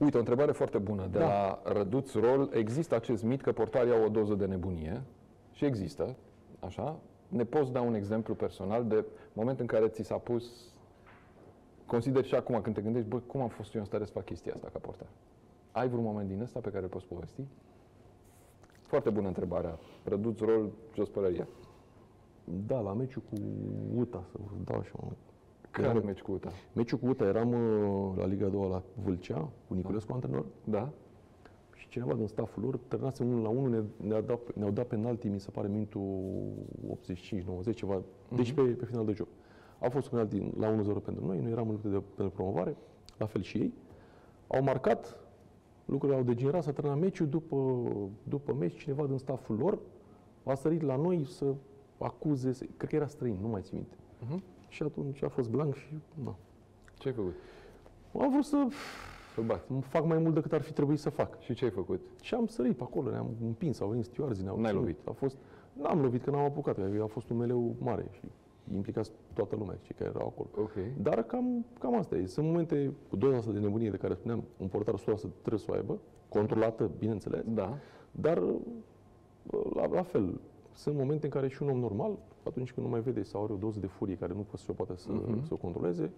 Uite, o întrebare foarte bună. De Da. la Răduț Rol, există acest mit că portarii au o doză de nebunie și există, așa. Ne poți da un exemplu personal de moment în care ți s-a pus Consider și acum când te gândești, bă, cum am fost eu în stare să fac chestia asta ca portar? Ai vreun moment din ăsta pe care îl poți povesti? Foarte bună întrebarea. Răduț rol, jos pălăria. Da, la meciul cu UTA, să vă dau așa un... Care Eram- meci cu UTA? Meciul cu UTA eram uh, la Liga 2 la Vâlcea, cu Niculescu antrenor, Da? și cineva din stafful lor, terminase 1 la 1, ne, ne-au dat, ne-au dat penalti, mi se pare, minutul 85-90, ceva, deci pe, pe final de joc. A fost un penalti la 1-0 pentru noi, noi eram în luptă de, pentru promovare, la fel și ei. Au marcat, lucrurile au degenerat, s-a terminat meciul, după, după meci, cineva din stafful lor a sărit la noi să acuze, să, cred că era străin, nu mai țin minte. Mhm. Și atunci a fost blank și, na. Ce ai făcut? Am vrut să Să-l bați. fac mai mult decât ar fi trebuit să fac. Și ce ai făcut? Și am sărit pe acolo, ne-am împins, au venit stewardii, ne-au N-ai ținut. lovit? A fost, n-am lovit, că n-am apucat, că a fost un meleu mare și implicați toată lumea, cei care erau acolo. Ok. Dar cam, cam asta e. Sunt momente cu doza de nebunie de care spuneam, un portar 100% trebuie să o aibă, controlată, bineînțeles, Da. dar la, la fel, sunt momente în care și un om normal, atunci când nu mai vede sau are o doză de furie care nu poate să o poate să, Mhm. să o controleze,